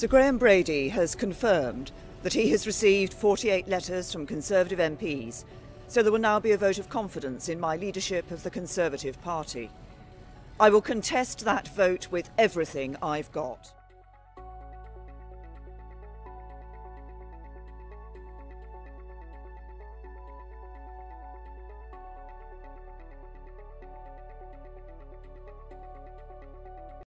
Sir Graham Brady has confirmed that he has received 48 letters from Conservative MPs, so there will now be a vote of confidence in my leadership of the Conservative Party. I will contest that vote with everything I've got.